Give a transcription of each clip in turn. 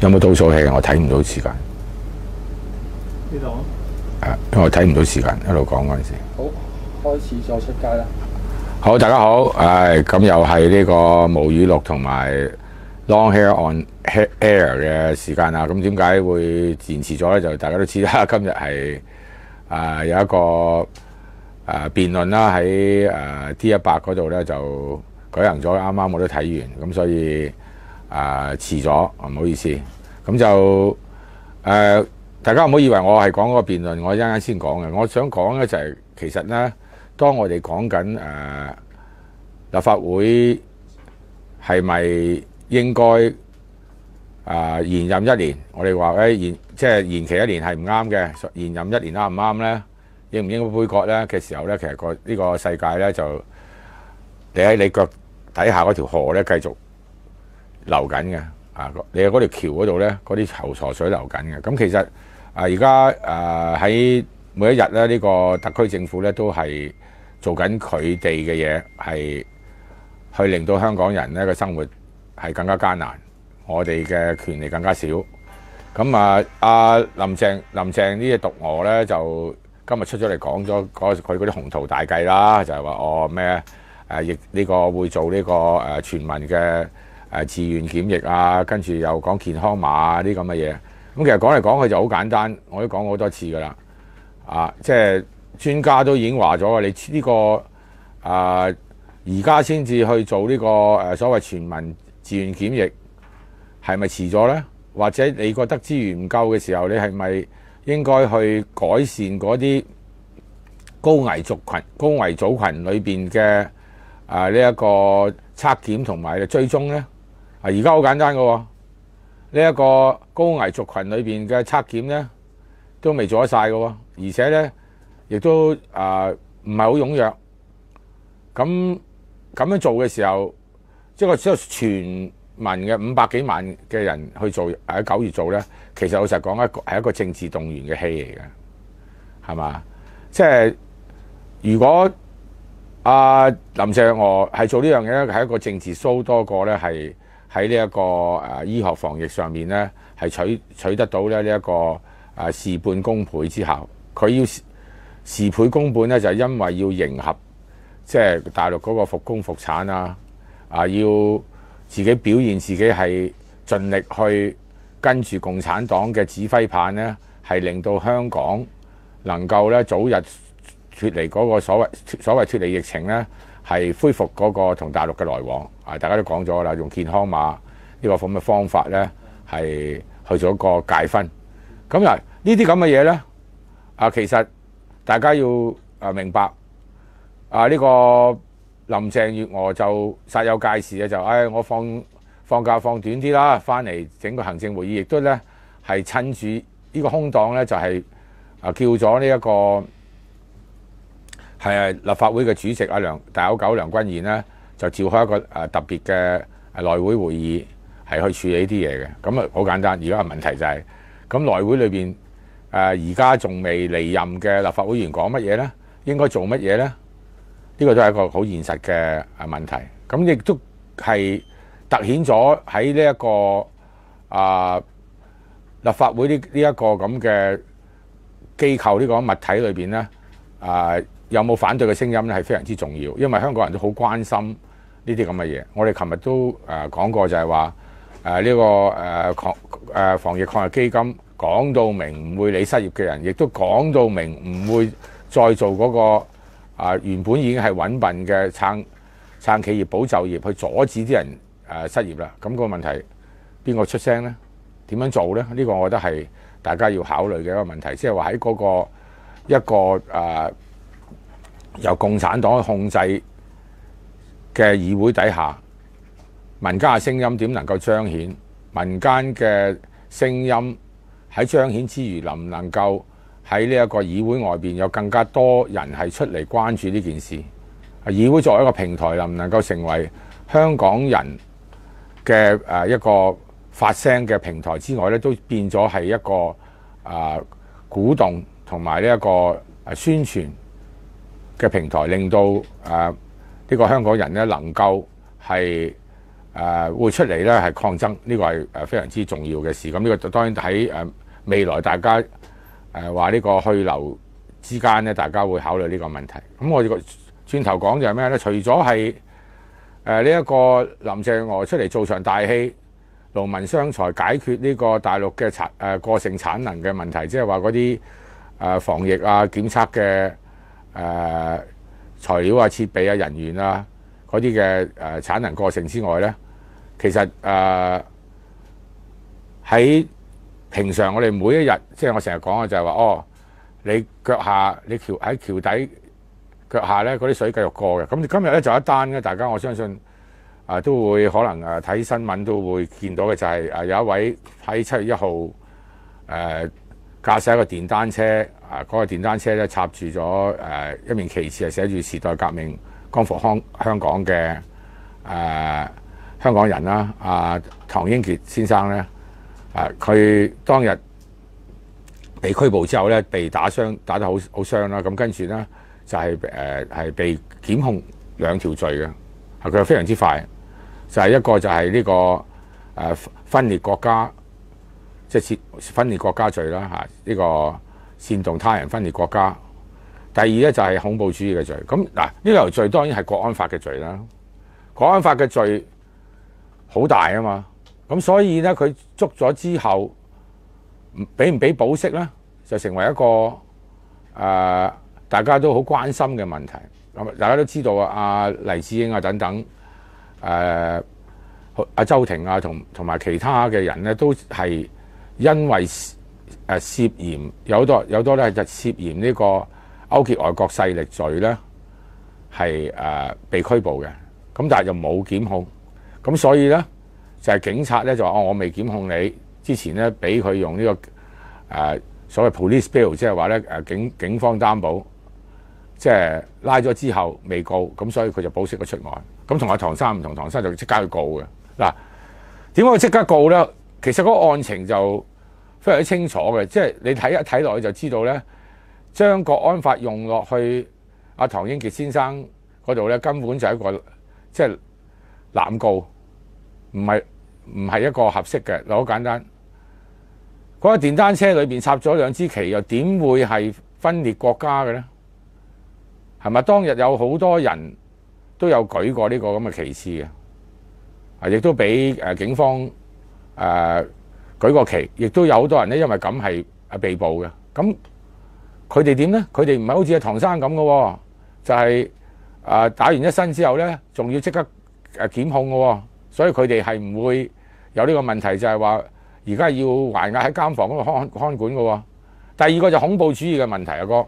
有冇倒數器啊？我睇唔到時間，呢度誒，因為我睇唔到時間，一路講嗰陣時。好，開始再出街啦。好，大家好，誒，咁又係呢個無語錄同埋 Long Hair on Air 嘅時間啦。咁點解會延遲咗咧？就大家都知啦，今日係誒有一個誒辯論啦，喺誒 D 一百嗰度咧就舉行咗，啱啱我都睇完，咁所以誒遲咗，唔好意思。咁就誒大家唔好以為我係講嗰個辯論，我一陣間先講嘅。我想講咧就係其實咧。當我哋講緊誒立法會係咪應該誒、呃、延任一年？我哋話誒延即係延期一年係唔啱嘅，延任一年啱唔啱咧？應唔應該杯葛咧嘅時候咧，其實個呢個世界咧就你喺你腳底下嗰條河咧繼續流緊嘅啊！你喺嗰條橋嗰度咧，嗰啲喉河水流緊嘅。咁其實啊，而家誒喺每一日咧，呢、呢個特區政府咧都係做緊佢哋嘅嘢，係去令到香港人咧嘅生活係更加艱難，我哋嘅權利更加少。咁啊，阿林鄭林鄭呢隻毒鵝咧，就今日出咗嚟講咗佢嗰啲宏圖大計啦，就係話哦咩誒，亦呢個會做呢個誒全民嘅誒自愿檢疫啊，跟住又講健康碼啲咁嘅嘢。咁其實講嚟講去就好簡單，我都講過好多次噶啦，啊，即係。專家都已經話咗啊！你呢個啊，而家先至去做呢個誒所謂全民自愿檢疫，係咪遲咗呢？或者你覺得資源唔夠嘅時候，你係咪應該去改善嗰啲高危族群、高危組群裏邊嘅啊呢一個測檢同埋追蹤呢？啊，而家好簡單嘅喎，呢一個高危族群裏邊嘅測檢呢，都未做得晒嘅喎，而且呢。亦都啊唔係好踴躍，咁咁樣做嘅時候，即係個只有全民嘅五百幾萬嘅人去做喺九月做咧，其實老實講一個係一個政治動員嘅戲嚟嘅，係嘛？即係如果阿林鄭月娥係做呢樣嘢咧，係一個政治 show 多過咧係喺呢一個誒醫學防疫上面咧係取取得到咧呢一個誒事半功倍之後，佢要。事倍功半咧，就係因為要迎合即係大陸嗰個復工復產啊！啊，要自己表現自己係盡力去跟住共產黨嘅指揮棒咧，係令到香港能夠咧早日脫離嗰個所謂所謂脫離疫情咧，係恢復嗰個同大陸嘅來往啊！大家都講咗啦，用健康碼呢個咁嘅方法咧，係去咗個界分。咁啊，呢啲咁嘅嘢咧啊，其實〜大家要誒明白啊！呢個林鄭月娥就煞有介事嘅，就誒我放放假放短啲啦，翻嚟整個行政會議，亦都咧係趁住呢個空檔咧，就係啊叫咗呢一個係立法會嘅主席阿梁大狗狗梁君彥咧，就召開一個誒特別嘅內會會議，係去處理呢啲嘢嘅。咁啊好簡單，而家嘅問題就係咁內會裏邊。誒而家仲未離任嘅立法會議員講乜嘢呢？應該做乜嘢呢？呢個都係一個好現實嘅誒問題。咁亦都係突顯咗喺呢一個啊立法會呢呢一個咁嘅機構呢個物體裏邊呢，啊有冇反對嘅聲音咧？係非常之重要，因為香港人都好關心呢啲咁嘅嘢。我哋琴日都誒講過就係話誒呢個誒抗誒防疫抗疫基金。講到明唔會理失業嘅人，亦都講到明唔會再做嗰個啊原本已經係穩笨嘅撐撐企業保就業，去阻止啲人誒失業啦。咁個問題邊個出聲呢？點樣做呢？呢個我覺得係大家要考慮嘅一個問題，即係話喺嗰個一個誒由共產黨控制嘅議會底下，民間嘅聲音點能夠彰顯？民間嘅聲音。喺彰顯之餘，能唔能夠喺呢一個議會外邊有更加多人係出嚟關注呢件事？議會作為一個平台，能唔能夠成為香港人嘅誒一個發聲嘅平台之外咧，都變咗係一個誒鼓動同埋呢一個誒宣傳嘅平台，令到誒呢個香港人咧能夠係誒會出嚟咧係抗爭，呢個係誒非常之重要嘅事。咁呢個當然喺誒未來大家誒話呢個去留之間咧，大家會考慮呢個問題。咁我哋個轉頭講就係咩咧？除咗係誒呢一個林鄭娥出嚟做場大戲，勞民傷財，解決呢個大陸嘅產誒過剩產能嘅問題，即係話嗰啲誒防疫啊、檢測嘅誒材料啊、設備啊、人員啊嗰啲嘅誒產能過剩之外咧，其實誒喺、平常我哋每一日，即係我成日講嘅就係話，哦，你腳下你橋喺橋底腳下咧，嗰啲水繼續過嘅。咁今日咧就一單咧，大家我相信啊都會可能誒睇新聞都會見到嘅，就係誒有一位喺七月一號誒駕駛一個電單車啊，嗰、個電單車咧插住咗誒一面旗幟，係寫住時代革命光復香香港嘅誒、香港人啦，啊唐英傑先生咧。誒佢、當日被拘捕之後咧，被打傷，打得好好傷啦。咁跟住咧就係誒係被檢控兩條罪嘅，係佢非常之快，就係、一個就係呢、個誒、分裂國家，即係分裂國家罪啦嚇，呢、個煽動他人分裂國家。第二咧就係恐怖主義嘅罪。咁嗱呢條罪當然係國安法嘅罪啦，國安法嘅罪好大啊嘛。咁所以咧，佢捉咗之後，俾唔俾保釋咧，就成為一個誒、大家都好關心嘅問題。咁大家都知道啊，阿黎智英啊等等，誒、阿周庭啊同同埋其他嘅人咧，都係因為涉嫌有好多有多咧就涉嫌呢個勾結外國勢力罪咧，係誒、被拘捕嘅。咁但係就冇檢控，咁所以咧。就係警察咧就話：哦，我未檢控你之前咧，俾佢用呢、個誒、所謂 police bill，即係話咧誒警警方擔保，即係拉咗之後未告，咁所以佢就保釋咗出外。咁同阿唐生唔同，唐生就即刻去告嘅。嗱，點解佢即刻告咧？其實嗰個案情就非常之清楚嘅，即係你睇一睇落去就知道咧，將國安法用落去阿唐英傑先生嗰度咧，根本就係一個即係濫告。唔係唔係一個合適嘅，嗱好簡單。嗰、個電單車裏邊插咗兩支旗，又點會係分裂國家嘅咧？係咪當日有好多人都有舉過呢個咁嘅旗幟嘅？啊，亦都俾誒警方誒、舉過旗，亦都有好多人咧，因為咁係被捕嘅。咁佢哋點咧？佢哋唔係好似阿唐生咁嘅喎，就係、誒打完一身之後咧，仲要即刻誒檢控嘅喎。所以佢哋係唔會有呢個問題，就係話而家要還押喺監房嗰度看看管嘅喎。第二個就恐怖主義嘅問題，啊哥，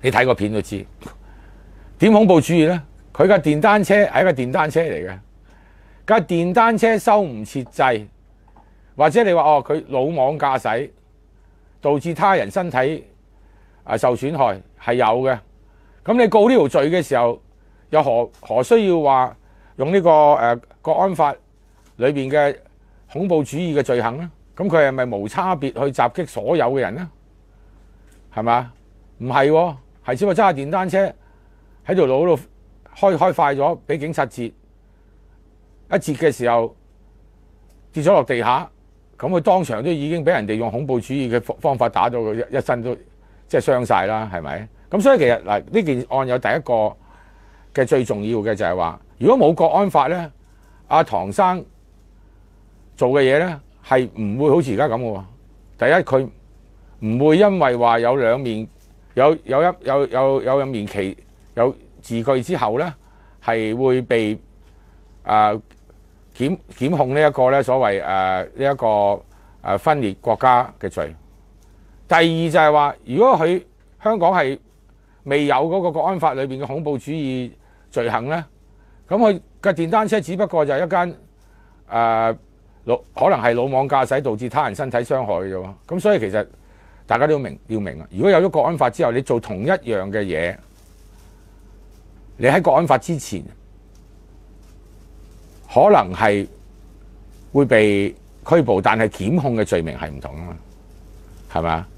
你睇個片都知點恐怖主義咧？佢架電單車係一個電單車嚟嘅，架電單車收唔切掣，或者你話哦佢魯莽駕駛，導致他人身體啊受損害係有嘅。咁你告呢條罪嘅時候，又何何需要話？用呢、個誒、呃、國安法裏邊嘅恐怖主義嘅罪行咧，咁佢係咪無差別去襲擊所有嘅人咧？係嘛？唔係喎，係只不過揸下電單車喺條路嗰度開開快咗，俾警察截一截嘅時候跌咗落地下，咁佢當場都已經俾人哋用恐怖主義嘅方法打到佢一一身都即係傷晒啦，係咪？咁所以其實嗱呢件案有第一個嘅最重要嘅就係話。如果冇國安法咧，阿唐生做嘅嘢咧係唔會好似而家咁嘅。第一，佢唔會因為話有兩面有有一有有有一面旗有字據之後咧，係會被誒、呃、檢檢控呢一個咧所謂誒呢一個誒分裂國家嘅罪。第二就係話，如果佢香港係未有嗰個國安法裏邊嘅恐怖主義罪行咧。咁佢嘅電單車只不過就係一間誒魯，可能係魯莽駕駛導致他人身體傷害嘅啫喎。咁所以其實大家都要明要明啊！如果有咗國安法之後，你做同一樣嘅嘢，你喺國安法之前，可能係會被拘捕，但係檢控嘅罪名係唔同啊嘛，係咪啊？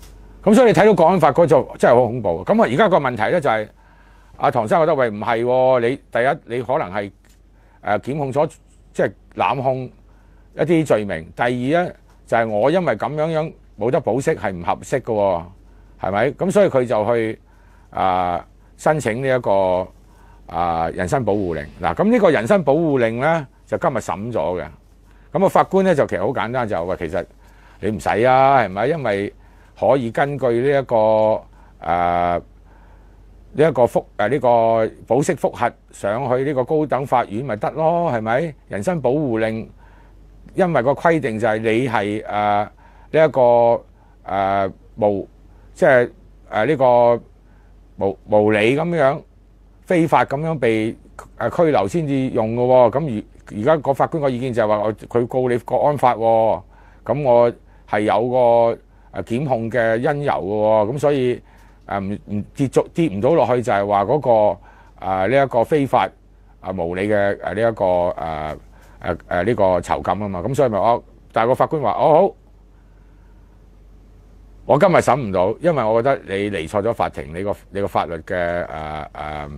咁所以你睇到國安法嗰就真係好恐怖。咁啊，而家個問題咧就係、阿唐生覺得喂唔係喎，你第一你可能係誒檢控咗即係濫控一啲罪名。第二咧就係、我因為咁樣樣冇得保釋係唔合適嘅喎，係咪？咁所以佢就去啊、申請呢、一個啊、人身保護令。嗱，咁呢個人身保護令咧就今日審咗嘅。咁個法官咧就其實好簡單，就話其實你唔使啊，係咪？因為可以根據呢、一個誒呢一個覆誒呢個保釋複核上去呢個高等法院咪得咯，係咪？人身保護令因為個規定就係你係誒呢一個誒、呃、無即係誒呢個無無理咁樣非法咁樣被誒拘留先至用嘅喎，咁而而家個法官個意見就係話我佢告你國安法喎，咁我係有個誒檢控嘅因由嘅喎，咁所以誒唔唔跌足跌唔到落去就係話嗰個呢一個非法啊無理嘅誒呢一個誒誒誒呢個囚禁啊嘛，咁所以咪我但係個法官話哦好。我今日審唔到，因為我覺得你嚟錯咗法庭，你個你個法律嘅誒誒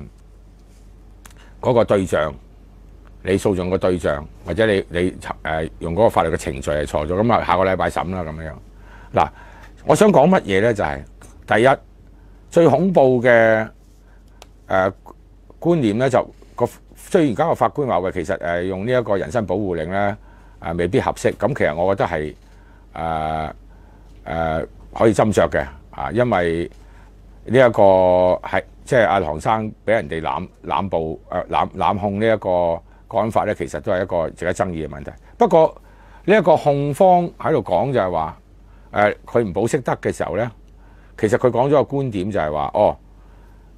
嗰個對象，你訴訟個對象，或者你你誒、用嗰個法律嘅程序係錯咗，咁啊下個禮拜審啦咁樣。嗱，我想講乜嘢咧？就係、第一最恐怖嘅誒、呃、觀念咧，就個雖然而家個法官話喂，其實誒用呢一個人身保護令咧誒、呃、未必合適，咁其實我覺得係誒誒。可以斟酌嘅啊，因為呢一個係即係阿唐生俾人哋濫濫捕誒濫濫控呢一個國安法咧，其實都係一個值得爭議嘅問題。不過呢一個控方喺度講就係話誒，佢唔保釋得嘅時候咧，其實佢講咗個觀點就係話哦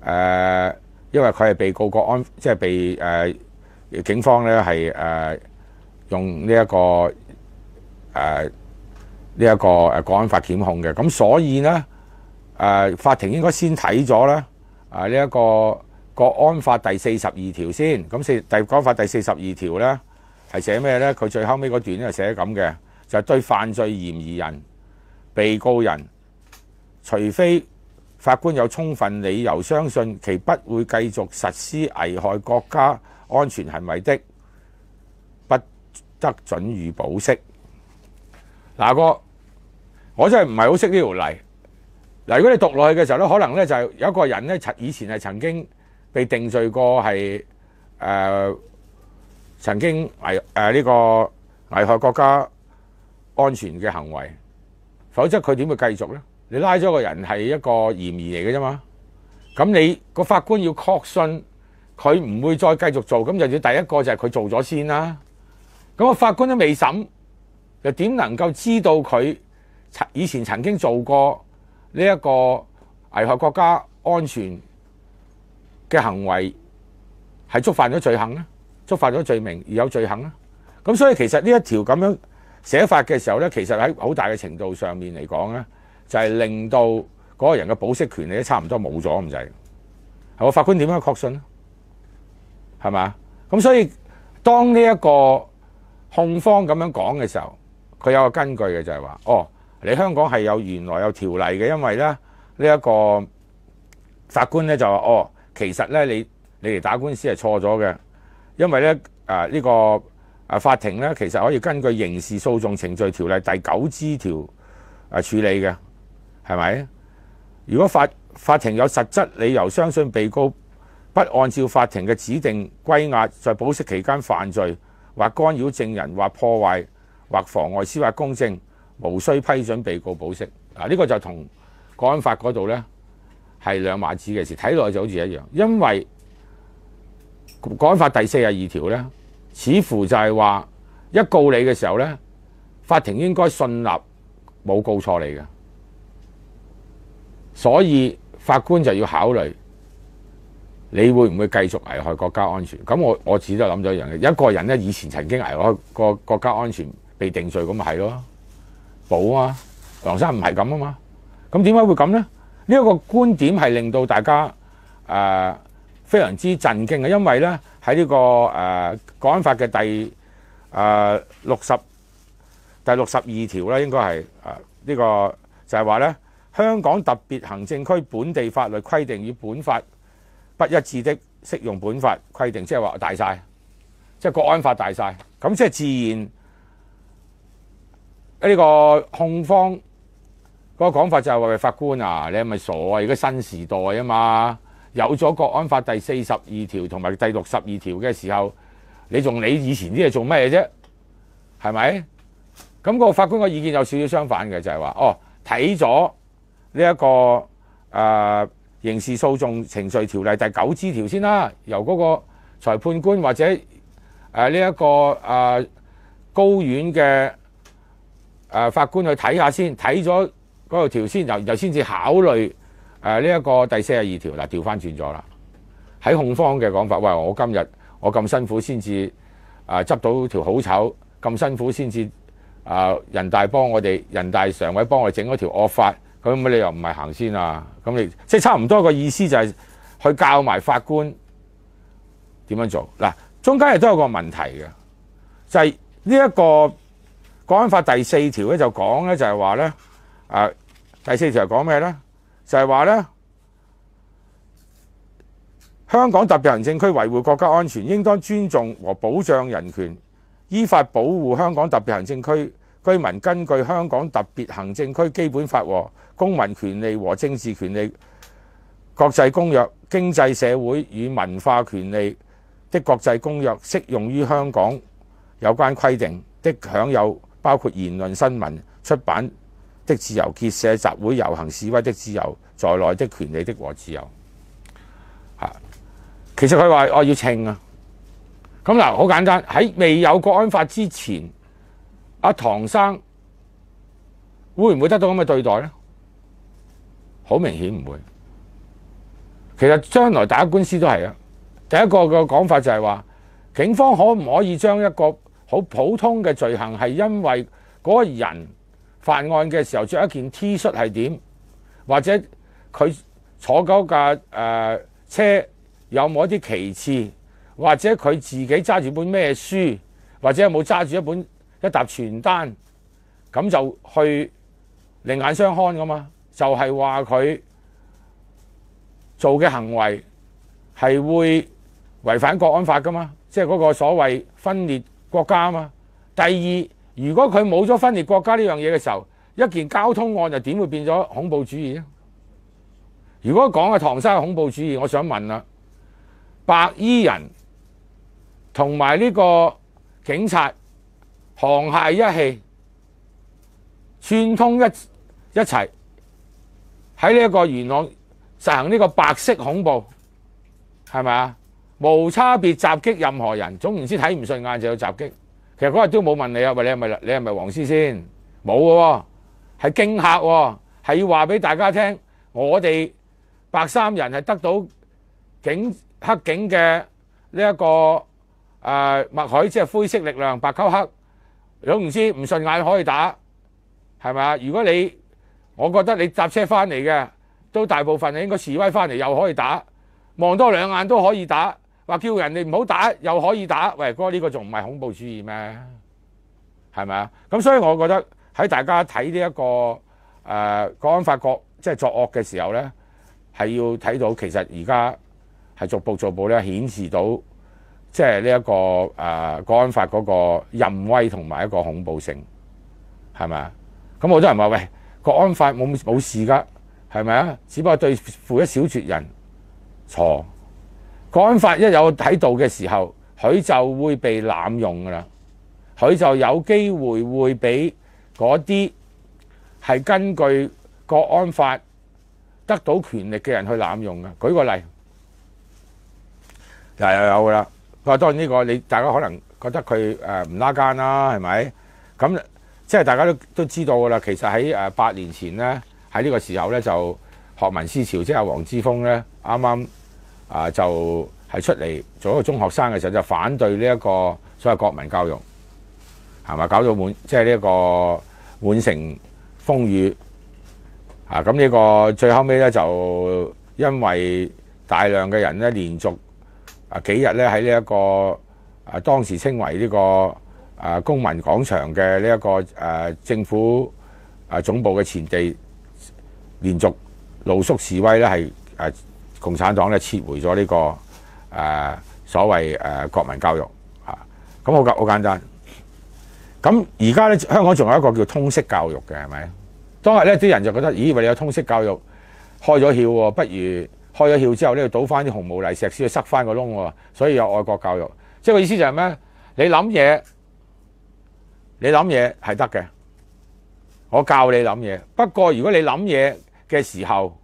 誒、因為佢係被告國安，即係被誒、警方咧係誒用呢、一個誒。呢一個誒國安法檢控嘅，咁所以呢，誒法庭應該先睇咗咧啊呢一個國安法第四十二條先，咁四第國安法第四十二條呢係寫咩呢？佢最後尾嗰段咧係寫咁嘅，就係對犯罪嫌疑人、被告人，除非法官有充分理由相信其不會繼續實施危害國家安全行為的，不得准予保釋。嗱個。我真係唔係好識呢條例。嗱，如果你讀落去嘅時候咧，可能咧就有一個人咧，曾以前係曾經被定罪過係誒、曾經危誒呢、呃這個危害國家安全嘅行為，否則佢點會繼續咧？你拉咗個人係一個嫌疑嚟嘅啫嘛。咁你個法官要確信佢唔會再繼續做，咁就要第一個就係佢做咗先啦。咁個法官都未審，又點能夠知道佢？以前曾經做過呢一個危害國家安全嘅行為，係觸犯咗罪行咧，觸犯咗罪名而有罪行咧。咁所以其實呢一條咁樣寫法嘅時候咧，其實喺好大嘅程度上面嚟講咧，就係令到嗰個人嘅保釋權利差唔多冇咗咁滯。係個法官點樣確信咧？係嘛？咁所以當呢一個控方咁樣講嘅時候，佢有個根據嘅就係話，哦。你香港係有原來有條例嘅，因為咧呢一個法官咧就話：哦，其實咧你你嚟打官司係錯咗嘅，因為咧誒呢個誒法庭咧其實可以根據刑事訴訟程序條例第九支條誒處理嘅，係咪？如果法法庭有實質理由相信被告不按照法庭嘅指定歸押，在保釋期間犯罪，或干擾證人，或破壞，或妨礙司法公正。無需批准被告保釋，嗱、這、呢個就同國安法嗰度呢係兩碼子嘅事，睇落去就好似一樣。因為國安法第四十二條呢，似乎就係話一告你嘅時候呢，法庭應該信立冇告錯你嘅，所以法官就要考慮你會唔會繼續危害國家安全。咁我我自己都諗咗一樣嘢，一個人呢，以前曾經危害過國家安全被定罪，咁咪係咯。保啊，梁生唔係咁啊嘛，咁點解會咁咧？呢、一個觀點係令到大家誒、非常之震驚嘅，因為咧喺呢、這個誒《國、安法》嘅第誒六十第六十二條咧，應該係誒呢個就係話咧，香港特別行政區本地法律規定與本法不一致的，適用本法規定，即係話大晒，即係《國安法》大晒。咁即係自然呢個控方嗰個講法就係話法官啊，你係咪傻啊？而家新時代啊嘛，有咗國安法第四十二條同埋第六十二條嘅時候，你仲理以前啲嘢做咩啫？係咪？咁、個法官個意見有少少相反嘅，就係、話哦，睇咗呢一個誒、刑事訴訟程序條例第九支條先啦，由嗰個裁判官或者誒呢一個誒、高院嘅誒、法官去睇下先，睇咗嗰條條先，然後先至考慮誒呢一個第四十二條嗱，調翻轉咗啦。喺控方嘅講法，喂，我今日我咁辛苦先至誒執到條好醜，咁辛苦先至誒人大幫我哋人大常委幫我哋整嗰條惡法，咁你又唔係行先啊？咁你即係差唔多個意思就係去教埋法官點樣做嗱，中間亦都有個問題嘅，就係呢一個國安法第四條咧就講咧就係話咧誒第四條係講咩咧？就係話咧。香港特別行政區維護國家安全，應當尊重和保障人權，依法保護香港特別行政區居民根據香港特別行政區基本法和公民權利和政治權利國際公約、經濟社會與文化權利的國際公約適用於香港有關規定的享有包括言論、新聞、出版的自由、結社、集會、遊行、示威的自由在內的權利的和自由。其實佢話我要稱啊，咁嗱好簡單，喺未有國安法之前，阿唐生會唔會得到咁嘅對待呢？好明顯唔會。其實將來打官司都係啊。第一個嘅講法就係話，警方可唔可以將一個好普通嘅罪行係因為嗰個人犯案嘅時候着一件 T 恤係點，或者佢坐嗰架誒、呃、車？有冇一啲旗幟，或者佢自己揸住本咩書，或者有冇揸住一本一沓傳單，咁就去另眼相看噶嘛？就係話佢做嘅行為係會違反國安法噶嘛？即係嗰個所謂分裂國家啊嘛。第二，如果佢冇咗分裂國家呢樣嘢嘅時候，一件交通案又點會變咗恐怖主義呢？如果講嘅唐生係恐怖主義，我想問啦。白衣人同埋呢個警察沆瀣一氣，串通一一齊喺呢一個元朗實行呢個白色恐怖，係咪啊？無差別襲擊任何人，總言之睇唔順眼就要襲擊。其實嗰日都冇問你啊，喂，你係咪你係咪黃絲先？冇嘅喎，係驚嚇喎，係要話俾大家聽，我哋白衫人係得到警。黑警嘅呢一個誒、呃、默許，即係灰色力量，白溝黑，總唔知唔順眼可以打，係咪啊？如果你我覺得你搭車翻嚟嘅，都大部分你應該示威翻嚟又可以打，望多兩眼都可以打，話叫人哋唔好打又可以打，喂，哥呢個仲唔係恐怖主義咩？係咪啊？咁所以我覺得喺大家睇呢一個誒、呃、國安法國即係作惡嘅時候咧，係要睇到其實而家。係逐步逐步咧顯示到，即係呢一個誒、呃、國安法嗰個任威同埋一個恐怖性，係咪啊？咁好多人話喂，國安法冇冇事㗎，係咪啊？只不過對付一小撮人，錯。國安法一有喺度嘅時候，佢就會被濫用㗎啦，佢就有機會會俾嗰啲係根據國安法得到權力嘅人去濫用㗎。舉個例。又又有噶啦，佢話當然呢個你大家可能覺得佢誒唔拉更啦，係咪？咁即係大家都都知道噶啦。其實喺誒八年前咧，喺呢個時候咧就學民思潮，即係黃之峰咧啱啱啊就係出嚟做一個中學生嘅時候，就反對呢一個所謂國民教育，係咪？搞到滿即係呢一個滿城風雨啊！咁呢個最後尾咧就因為大量嘅人咧連續。啊幾日咧喺呢一個啊當時稱為呢個啊公民廣場嘅呢一個誒政府啊總部嘅前地，連續露宿示威咧，係誒共產黨咧撤回咗呢個誒所謂誒國民教育啊。咁好簡好簡單，咁而家咧，香港仲有一個叫通識教育嘅，係咪？當日咧啲人就覺得，咦，喂，你有通識教育開咗竅喎，不如開咗竅之後咧，倒翻啲紅毛泥石屎去塞翻個窿喎，所以有愛國教育。即係個意思就係咩？你諗嘢，你諗嘢係得嘅，我教你諗嘢。不過如果你諗嘢嘅時候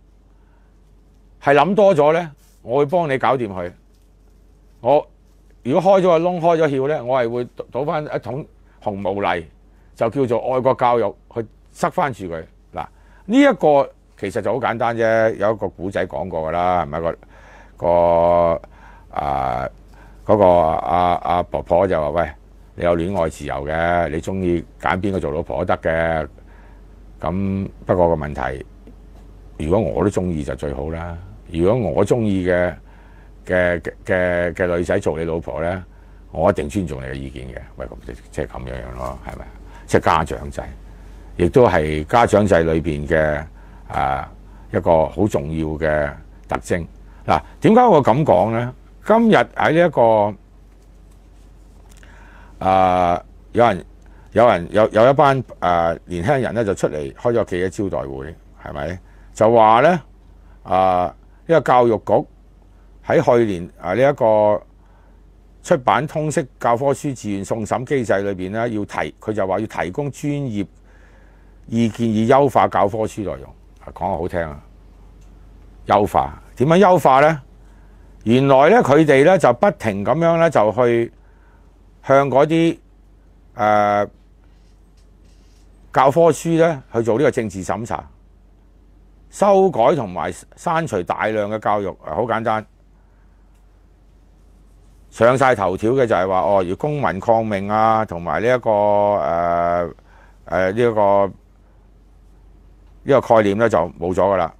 係諗多咗咧，我會幫你搞掂佢。我如果開咗個窿、開咗竅咧，我係會倒翻一桶紅毛泥，就叫做愛國教育去塞翻住佢。嗱，呢一個其實就好簡單啫，有一個古仔講過㗎啦，係咪個個啊嗰個阿阿婆婆就話：喂，你有戀愛自由嘅，你中意揀邊個做老婆都得嘅。咁不過個問題，如果我都中意就最好啦。如果我中意嘅嘅嘅嘅女仔做你老婆咧，我一定尊重你嘅意見嘅。喂，咁即係咁樣樣咯，係咪？即係家長制，亦都係家長制裏邊嘅啊一個好重要嘅特徵。嗱，點解我咁講咧？今日喺呢一個啊，有人有人有有一班啊年輕人咧，就出嚟開咗記者招待會，係咪？就話咧啊，呢個教育局喺去年啊呢一個出版通識教科書自愿送審機制裏邊咧，要提佢就話要提供專業意見以優化教科書內容。講得好聽啊，優化點樣優化咧？原來咧佢哋咧就不停咁樣咧就去向嗰啲誒教科書咧去做呢個政治審查。修改同埋刪除大量嘅教育，好簡單。上晒頭條嘅就係話，哦，要公民抗命啊，同埋呢一個誒誒呢一個呢個概念咧就冇咗噶啦，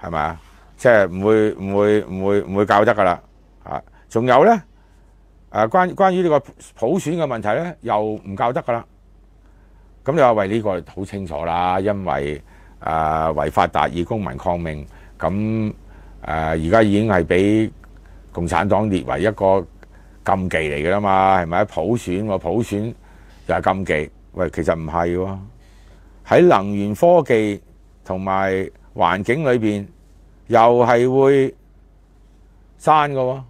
係咪啊？即係唔會唔會唔會唔會教得噶啦啊！仲有咧誒關關於呢個普選嘅問題咧，又唔教得噶啦。咁你話喂呢個好清楚啦，因為誒、呃、違法達義公民抗命，咁誒而家已經係俾共產黨列為一個禁忌嚟嘅啦嘛，係咪？普選喎，普選又係禁忌。喂，其實唔係喎，喺能源科技同埋環境裏邊，又係會刪嘅喎，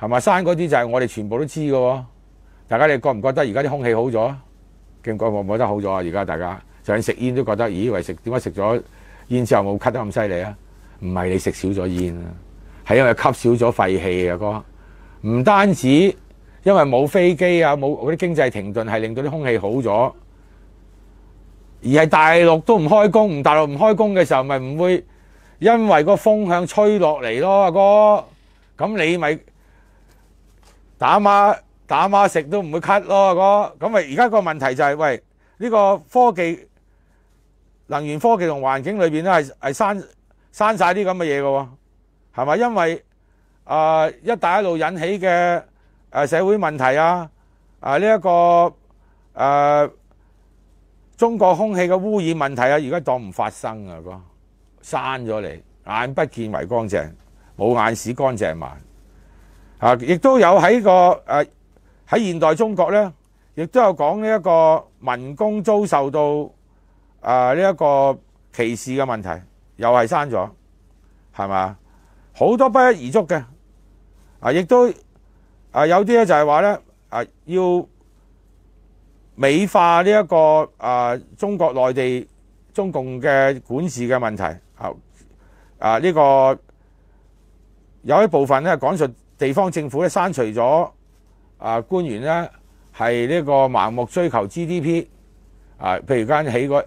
係咪？刪嗰啲就係我哋全部都知嘅喎。大家你覺唔覺得而家啲空氣好咗？覺唔覺唔覺得好咗啊？而家大家。就算食煙都覺得，咦？喂食點解食咗煙之後冇咳得咁犀利啊？唔係你食少咗煙啊，係因為吸少咗廢氣啊哥。唔單止因為冇飛機啊，冇嗰啲經濟停頓係令到啲空氣好咗，而係大陸都唔開工，唔大陸唔開工嘅時候，咪唔會因為個風向吹落嚟咯，阿哥。咁你咪打孖打孖食都唔會咳咯，阿哥。咁咪而家個問題就係、喂呢、個科技。能源科技同環境裏邊咧係係刪刪曬啲咁嘅嘢嘅喎，係咪？因為啊、一帶一路引起嘅誒社會問題啊，啊呢一個誒、中國空氣嘅污染問題啊，而家當唔發生啊，哥刪咗你，眼不見為乾淨，冇眼屎乾淨埋啊！亦都有喺個誒喺、呃、現代中國咧，亦都有講呢一個民工遭受到。啊！呢、一個歧視嘅問題又係刪咗，係嘛？好多不一而足嘅啊！亦都啊，有啲咧就係話咧啊，要美化呢、一個啊中國內地中共嘅管治嘅問題啊啊！呢、個有一部分咧講述地方政府咧刪除咗啊官員咧係呢個盲目追求 GDP 啊，譬如間起個。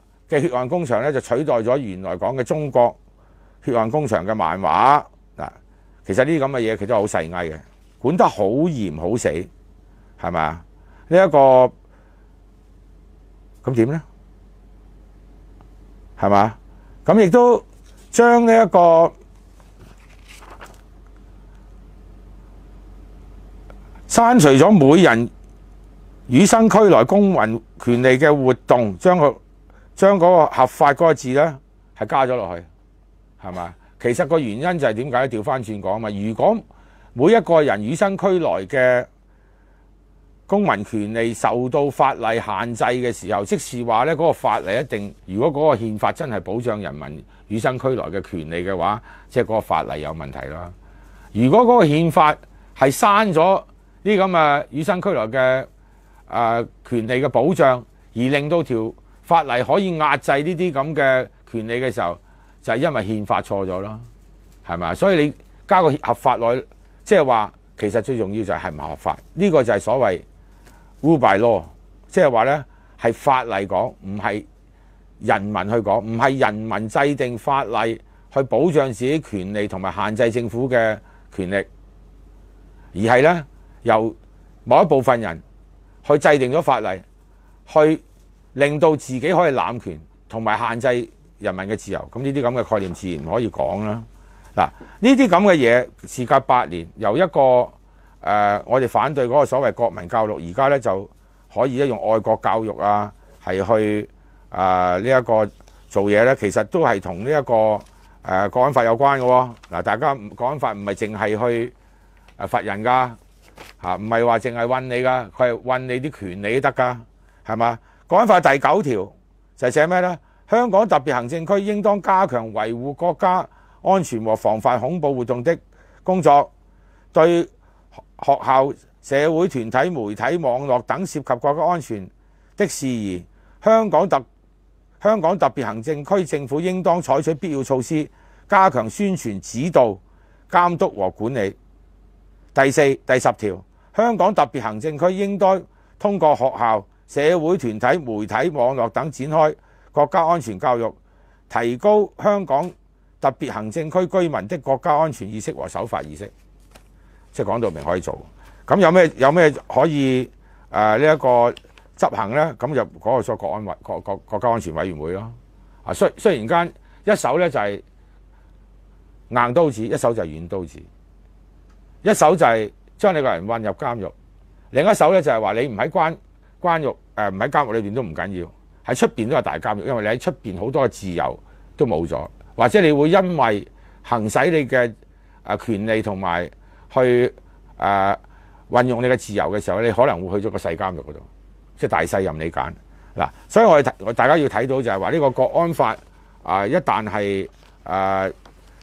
嘅血汗工場咧就取代咗原來講嘅中國血汗工場嘅漫畫嗱，其實呢啲咁嘅嘢佢都好細藝嘅，管得好嚴好死，係咪？呢一個咁點咧？係嘛？咁亦都將呢一個刪除咗每人與生俱來公民權利嘅活動，將個將嗰個合法嗰個字咧係加咗落去，係嘛？其實個原因就係點解調翻轉講嘛？如果每一個人與生俱來嘅公民權利受到法例限制嘅時候，即是話咧嗰個法例一定，如果嗰個憲法真係保障人民與生俱來嘅權利嘅話，即係嗰個法例有問題啦。如果嗰個憲法係刪咗呢咁嘅與生俱來嘅誒、呃、權利嘅保障，而令到條法例可以壓制呢啲咁嘅權利嘅時候，就係、因為憲法錯咗啦，係咪？所以你加個合法落去，即係話其實最重要就係唔合法。呢、這個就係所謂 rule by law，即係話咧係法例講，唔係人民去講，唔係人民制定法例去保障自己權利同埋限制政府嘅權力，而係咧由某一部分人去制定咗法例，去令到自己可以濫權同埋限制人民嘅自由。咁呢啲咁嘅概念自然唔可以講啦。嗱，呢啲咁嘅嘢事隔八年，由一個誒、我哋反對嗰個所謂國民教育，而家咧就可以用愛國教育啊，係去誒呢一個做嘢咧，其實都係同呢一個誒、呃、國安法有關嘅喎。嗱，大家國安法唔係淨係去誒罰人噶嚇，唔係話淨係韞你噶，佢係韞你啲權利都得噶，係嘛？國安法第九條就係寫咩咧？香港特別行政區應當加強維護國家安全和防範恐怖活動的工作，對學校、社會團體、媒體、網絡等涉及國家安全的事宜，香港特香港特別行政區政府應當採取必要措施，加強宣傳、指導、監督和管理。第四、第十條，香港特別行政區應該通過學校、社會團體、媒體、網絡等展開國家安全教育，提高香港特別行政區居民的國家安全意識和守法意識。即係講到明可以做。咁有咩有咩可以誒呢一個執行呢？咁就嗰個所國安委國國國家安全委員會咯。啊，雖雖然間一手呢就係硬刀子，一手就係軟刀子。一手就係將你個人運入監獄，另一手呢就係話你唔喺關關獄誒唔喺監獄裏邊都唔緊要。喺出邊都係大監獄，因為你喺出邊好多嘅自由都冇咗，或者你會因為行使你嘅誒權利同埋去誒、呃、運用你嘅自由嘅時候，你可能會去咗個細監獄嗰度，即係大細任你揀嗱。所以我哋大家要睇到就係話呢個國安法啊、一旦係誒、呃、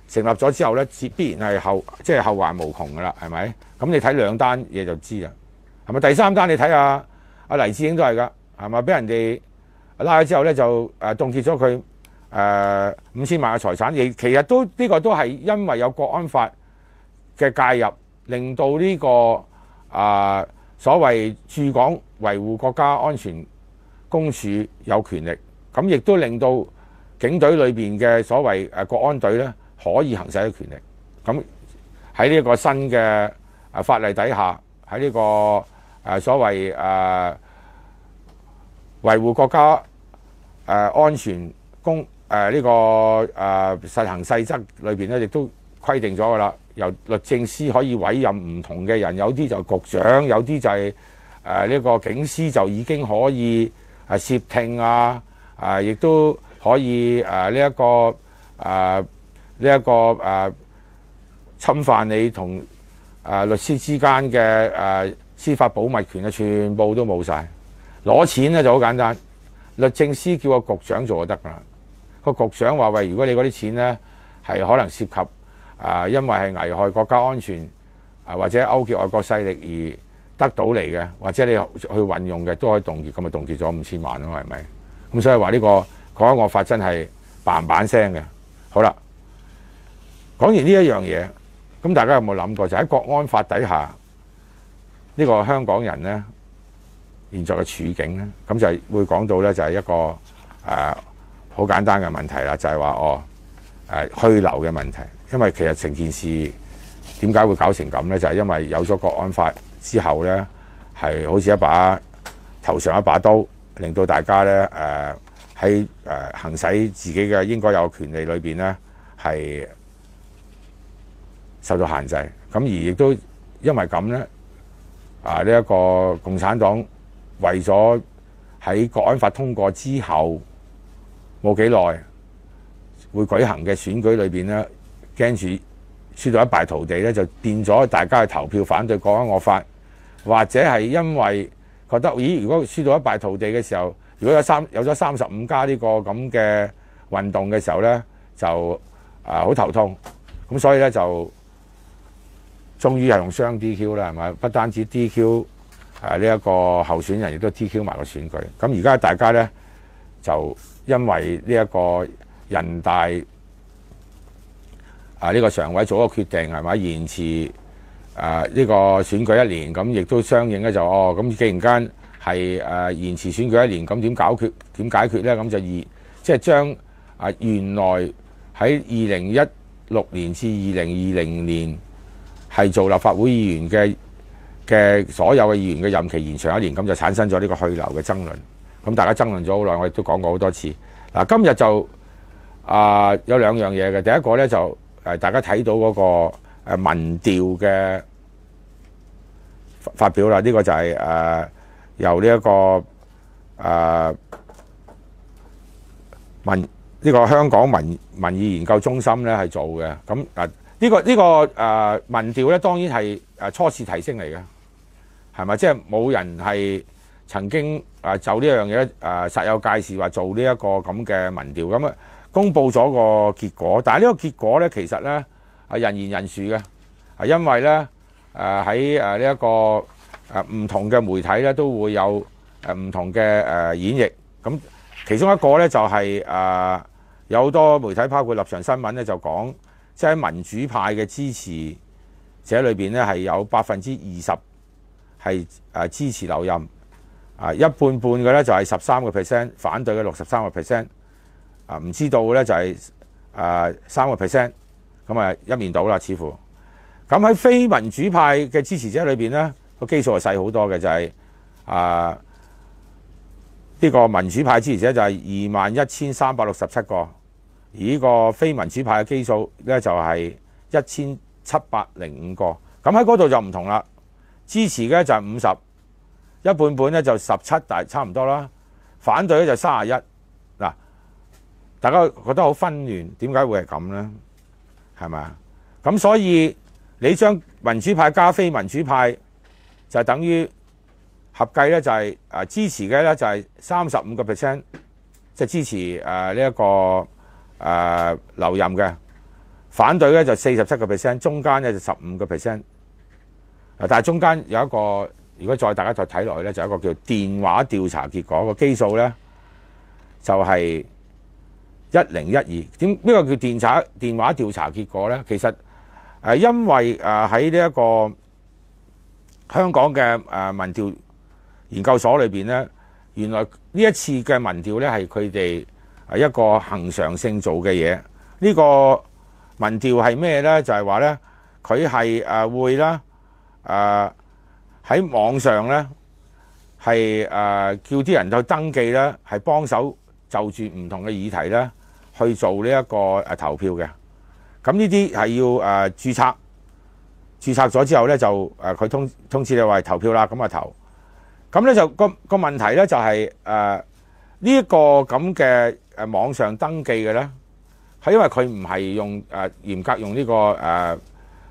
成立咗之後咧，必然係後即係後患無窮噶啦，係咪？咁你睇兩單嘢就知啦，係咪？第三單你睇下阿黎智英都係噶，係咪？俾人哋。拉咗之後咧，就誒凍結咗佢誒五千萬嘅財產，亦其實都呢、這個都係因為有國安法嘅介入，令到呢、這個啊、所謂駐港維護國家安全公署有權力，咁亦都令到警隊裏邊嘅所謂誒國安隊咧可以行使嘅權力。咁喺呢一個新嘅法例底下，喺呢、這個誒所謂誒。維護國家誒、安全公誒呢、呃這個誒、實行細則裏邊咧，亦都規定咗㗎啦。由律政司可以委任唔同嘅人，有啲就局長，有啲就係誒呢個警司就已經可以誒竊聽啊，誒、亦都可以誒呢一個誒呢一個誒、侵犯你同誒、律師之間嘅誒、司法保密權啊，全部都冇晒。攞錢咧就好簡單，律政司叫個局長做就得噶啦。個局長話：喂，如果你嗰啲錢咧係可能涉及啊、因為係危害國家安全啊、或者勾結外國勢力而得到嚟嘅，或者你去運用嘅都可以凍結，咁咪凍結咗五千萬咯，係咪？咁所以話呢、這個國安法真係板板聲嘅。好啦，講完呢一樣嘢，咁大家有冇諗過就喺國安法底下呢、個香港人咧？現在嘅處境咧，咁就係會講到咧，就係一個誒好簡單嘅問題啦，就係話哦誒虛留嘅問題，因為其實成件事點解會搞成咁咧？就係因為有咗國安法之後咧，係好似一把頭上一把刀，令到大家咧誒喺誒行使自己嘅應該有權利裏邊咧係受到限制。咁而亦都因為咁咧，啊呢一個共產黨為咗喺國安法通過之後冇幾耐會舉行嘅選舉裏邊咧，驚住輸到一敗塗地咧，就變咗大家去投票反對國安惡法，或者係因為覺得咦，如果輸到一敗塗地嘅時候，如果有三有咗三十五加呢個咁嘅運動嘅時候咧，就啊好頭痛，咁所以咧就終於係用雙 DQ 啦，係咪？不單止 DQ 啊呢一個候選人，亦都 DQ 埋個選舉。咁而家大家咧就因為呢一個人大啊呢個常委做一個決定係咪延遲啊呢個選舉一年，咁亦都相應咧就哦咁，既然間係誒延遲選舉一年，咁點解決點解決咧？咁就二即係將啊原來喺二零一六年至二零二零年係做立法會議員嘅嘅所有嘅議員嘅任期延長一年，咁就產生咗呢個去留嘅爭論。咁大家爭論咗好耐，我亦都講過好多次。嗱，今日就啊、有兩樣嘢嘅，第一個咧就誒大家睇到嗰個誒民調嘅發表啦，呢、個就係、誒、由呢、一個誒、民呢、個香港民民意研究中心咧係做嘅。咁啊呢個呢、個誒、民調咧當然係誒初次提升嚟嘅，係咪？即係冇人係曾經誒就呢樣嘢誒實有介事話做呢一個咁嘅民調咁啊。公布咗個結果，但係呢個結果咧，其實咧係人言人殊嘅，係因為咧誒喺誒呢一個誒唔同嘅媒體咧都會有誒唔同嘅誒演繹。咁其中一個咧就係、誒有好多媒體，包括立場新聞咧就講，即係喺民主派嘅支持者裏邊咧係有百分之二十係誒支持留任，啊一半半嘅咧就係十三個 percent，反對嘅六十三個 percent。啊，唔知道咧就係誒三個 percent，咁啊一面倒啦，似乎。咁喺非民主派嘅支持者裏邊咧，個基數係細好多嘅，就係啊呢個民主派支持者就係二萬一千三百六十七個，而呢個非民主派嘅基數咧就係一千七百零五個。咁喺嗰度就唔同啦，支持嘅就係五十，一半半咧就十七，大差唔多啦。反對咧就三十一。嗱。大家覺得好紛亂，點解會係咁呢？係咪啊？咁所以你將民主派加非民主派，就等於合計咧就係支持嘅咧就係三十五個 percent，即係支持誒呢一個誒留任嘅，反對咧就四十七個 percent，中間咧就十五個 percent。但係中間有一個，如果再大家再睇落去咧，就一個叫電話調查結果個基數咧，就係、一零一二點呢個叫電查電話調查結果呢？其實誒因為誒喺呢一個香港嘅誒民調研究所裏邊呢，原來呢一次嘅民調呢係佢哋一個恆常性做嘅嘢。呢個民調係咩呢？就係話呢，佢係誒會啦誒喺網上呢，係誒叫啲人去登記呢，係幫手就住唔同嘅議題呢。去做呢一個誒投票嘅，咁呢啲係要誒註冊，註冊咗之後咧就誒佢通通知你話投票啦，咁啊投，咁咧就個個問題咧就係誒呢一個咁嘅誒網上登記嘅咧，係因為佢唔係用誒嚴格用呢個誒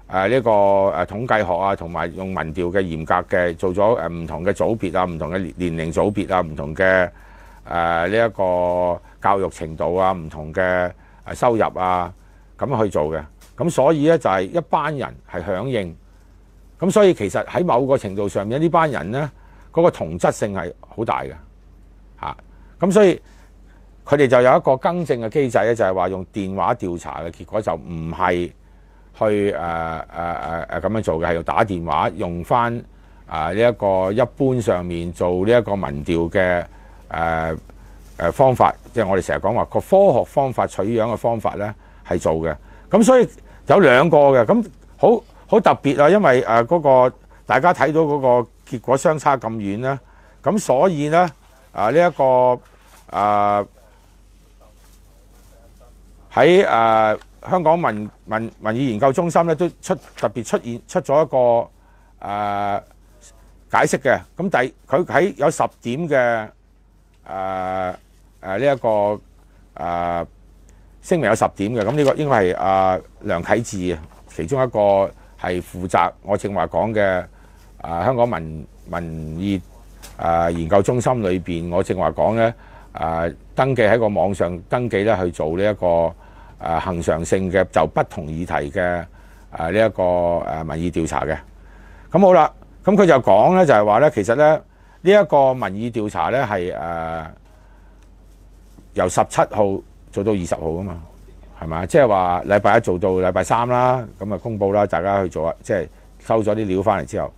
誒呢個誒統計學啊，同埋用民調嘅嚴格嘅做咗誒唔同嘅組別啊，唔同嘅年齡組別啊，唔同嘅誒呢一個。教育程度啊，唔同嘅誒收入啊，咁去做嘅，咁所以咧就係一班人係響應，咁所以其實喺某個程度上面，呢班人咧嗰個同質性係好大嘅嚇，咁所以佢哋就有一個更正嘅機制咧，就係話用電話調查嘅結果就唔係去誒誒誒誒咁樣做嘅，係要打電話用翻啊呢一個一般上面做呢一個民調嘅誒。誒方法，即係我哋成日講話個科學方法取樣嘅方法咧，係做嘅。咁所以有兩個嘅，咁好好特別啊！因為誒嗰個大家睇到嗰個結果相差咁遠咧，咁所以咧啊呢一個啊喺誒、香港民民民意研究中心咧都出特別出現出咗一個誒、解釋嘅。咁第佢喺有十點嘅誒誒呢一個誒、呃、聲明有十點嘅。咁呢個應該係阿梁啟智啊，其中一個係負責我正話講嘅誒香港民民意誒、研究中心裏邊，我正話講咧誒登記喺個網上登記咧去做呢、一個誒、恆常性嘅就不同議題嘅誒呢一個誒民意調查嘅。咁好啦，咁佢就講咧就係話咧，其實咧呢一、個民意調查咧係誒由十七號做到二十號啊嘛，係咪？即係話禮拜一做到禮拜三啦，咁啊公佈啦，大家去做啊，即係收咗啲料翻嚟之後，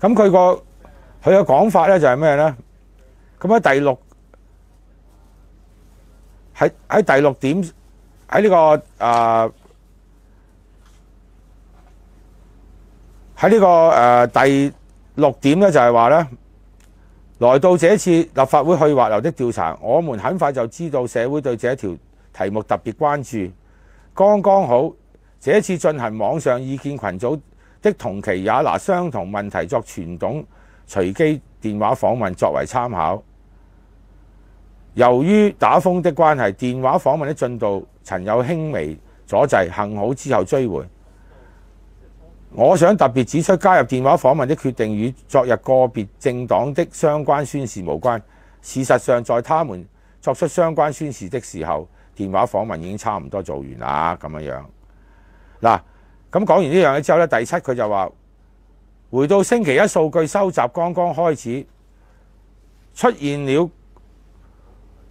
咁佢個佢嘅講法咧就係咩咧？咁喺第六喺喺第六點喺呢、個啊喺呢個誒、呃第六點咧就係話咧，來到這次立法會去或留的調查，我們很快就知道社會對這條題目特別關注。剛剛好，這次進行網上意見群組的同期，也拿相同問題作傳統隨機電話訪問作為參考。由於打風的關係，電話訪問的進度曾有輕微阻滯，幸好之後追回。我想特別指出，加入電話訪問的決定與昨日個別政黨的相關宣示無關。事實上，在他們作出相關宣示的時候，電話訪問已經差唔多做完啦。咁樣樣嗱，咁講完呢樣嘢之後咧，第七佢就話，回到星期一數據收集剛剛開始，出現了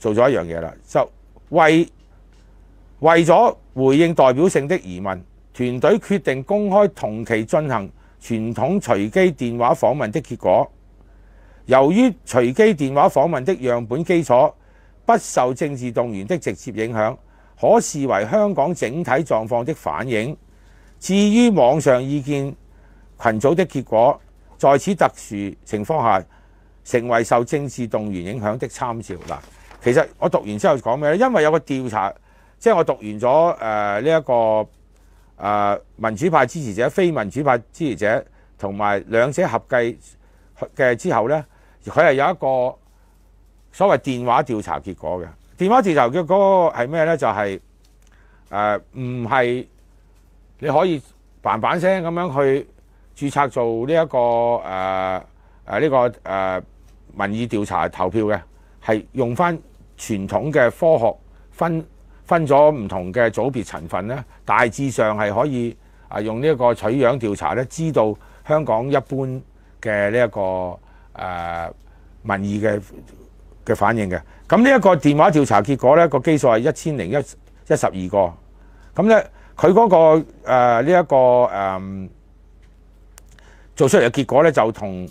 做咗一樣嘢啦，就為為咗回應代表性的疑問，團隊決定公開同期進行傳統隨機電話訪問的結果。由於隨機電話訪問的樣本基礎不受政治動員的直接影響，可視為香港整體狀況的反映。至於網上意見群組的結果，在此特殊情況下，成為受政治動員影響的參照。嗱，其實我讀完之後講咩咧？因為有個調查，即係我讀完咗誒呢一個誒、民主派支持者、非民主派支持者同埋兩者合計嘅之後咧，佢係有一個所謂電話調查結果嘅。電話調查結果係咩咧？就係誒唔係你可以嘭嘭聲咁樣去註冊做呢、一個誒誒呢個誒、民意調查投票嘅，係用翻傳統嘅科學分分咗唔同嘅組別成分咧，大致上係可以啊用呢一個取樣調查咧，知道香港一般嘅呢一個誒、民意嘅嘅反應嘅。咁呢一個電話調查結果咧，個基數係一千零一一十二個。咁咧，佢嗰、個呢一個誒、做出嚟嘅結果咧，就同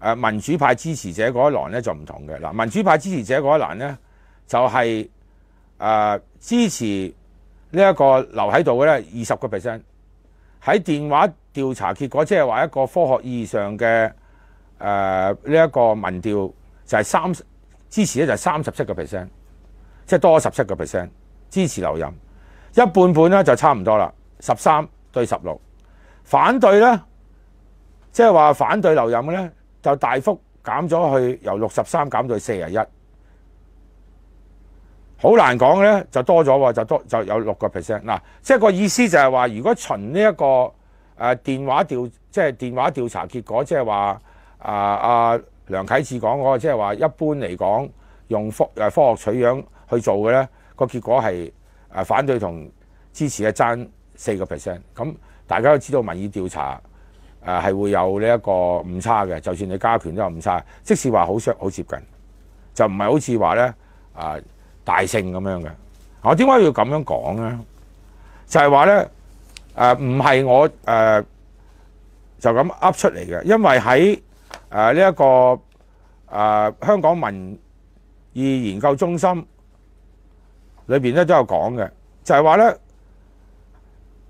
誒民主派支持者嗰一欄咧就唔同嘅。嗱，民主派支持者嗰一欄咧就係、誒、支持呢一個留喺度嘅咧二十個 percent。喺電話調查結果，即係話一個科學意義上嘅誒呢一個民調就係三支持咧就係三十七個 percent，即係多十七個 percent 支持留任，一半半咧就差唔多啦，十三對十六。反對咧，即係話反對留任嘅咧，就大幅減咗去由六十三減到四十一。好難講咧，就多咗喎，就多就有六個 percent。嗱，即係個意思就係話，如果循呢、一個誒、呃、電話調，即係電話調查結果，即係話啊啊梁啟智講嗰個，即係話一般嚟講用科誒科學取樣去做嘅咧，個結果係誒反對同支持嘅爭四個 percent。咁大家都知道民意調查誒係會有呢一個誤差嘅，就算你加權都有誤差，即使話好相好接近，就唔係好似話咧啊大勝咁樣嘅。我點解要咁樣講咧？就係話咧誒唔係我誒、就咁噏出嚟嘅，因為喺誒呢一個誒、香港民意研究中心裏邊咧都有講嘅，就係話咧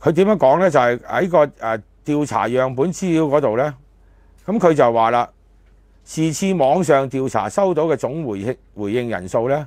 佢點樣講咧？就係、喺個誒、呃、調查樣本資料嗰度咧，咁佢就話啦，是次網上調查收到嘅總回應回應人數咧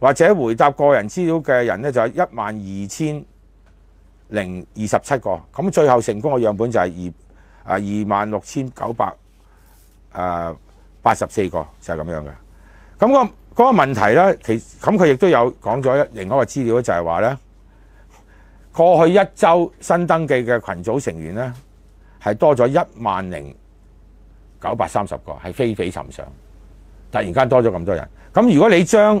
或者回答個人資料嘅人咧，就係一萬二千零二十七個。咁最後成功嘅樣本就係二啊二萬六千九百誒八十四個，就係、咁樣嘅。咁、個嗰、個問題咧，其咁佢亦都有講咗另一個資料，就係話咧。過去一週新登記嘅群組成員咧，係多咗一萬零九百三十個，係非比尋常。突然間多咗咁多人，咁如果你將、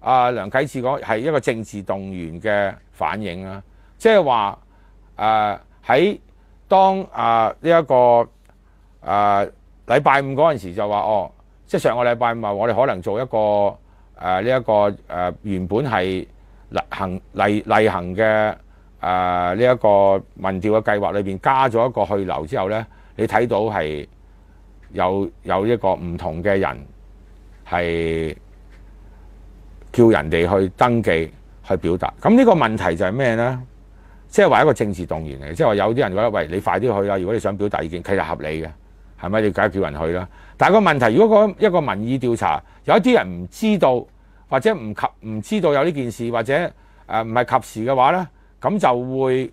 阿梁啟智講係一個政治動員嘅反應啦。即係話誒喺當啊呢一個誒禮拜五嗰陣時就話哦，即係上個禮拜五話我哋可能做一個誒呢一個誒、原本係例行例例行嘅。誒呢一個民調嘅計劃裏邊加咗一個去留之後呢，你睇到係有有一個唔同嘅人係叫人哋去登記去表達。咁呢個問題就係咩呢？即係話一個政治動員嚟，即係話有啲人覺得喂，你快啲去啦！如果你想表達意見，其實合理嘅，係咪？你梗係叫人去啦。但係個問題，如果一個民意調查有一啲人唔知道或者唔及唔知道有呢件事，或者誒唔係及時嘅話呢。咁就會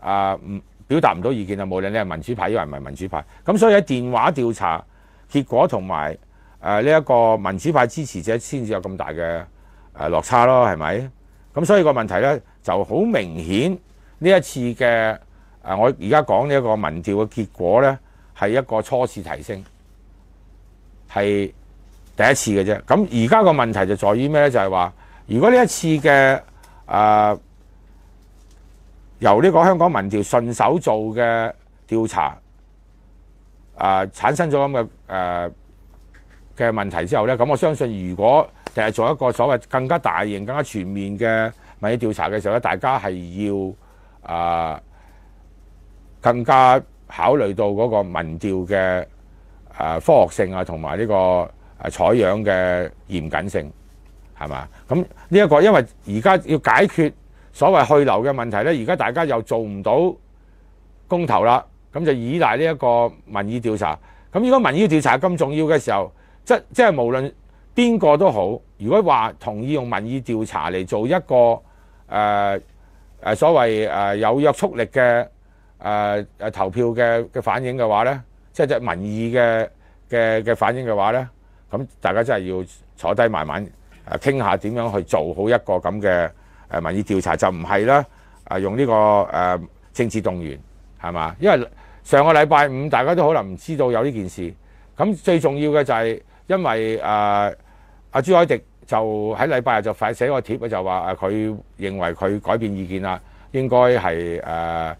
啊唔、表達唔到意見啊！無論你係民主派，抑或唔係民主派，咁所以喺電話調查結果同埋誒呢一個民主派支持者先至有咁大嘅誒落差咯，係咪？咁所以個問題呢，就好明顯，呢一次嘅誒、我而家講呢一個民調嘅結果呢，係一個初次提升，係第一次嘅啫。咁而家個問題就在於咩呢？就係話，如果呢一次嘅誒、由呢個香港民調順手做嘅調查，啊、產生咗咁嘅誒嘅問題之後呢，咁我相信如果第日做一個所謂更加大型、更加全面嘅民意調查嘅時候咧，大家係要啊、更加考慮到嗰個民調嘅誒科學性啊，同埋呢個誒採樣嘅嚴謹性，係嘛？咁呢一個因為而家要解決。所謂去留嘅問題咧，而家大家又做唔到公投啦，咁就依賴呢一個民意調查。咁如果民意調查咁重要嘅時候，即即係無論邊個都好，如果話同意用民意調查嚟做一個誒誒、所謂誒有約束力嘅誒誒投票嘅嘅反應嘅話呢，即係即民意嘅嘅嘅反應嘅話呢，咁大家真係要坐低慢慢誒傾下點樣去做好一個咁嘅。誒民意調查就唔係啦，誒用呢、個誒、政治動員係嘛？因為上個禮拜五大家都可能唔知道有呢件事，咁最重要嘅就係因為誒阿、朱海迪就喺禮拜日就快寫個貼，就話誒佢認為佢改變意見啦，應該係誒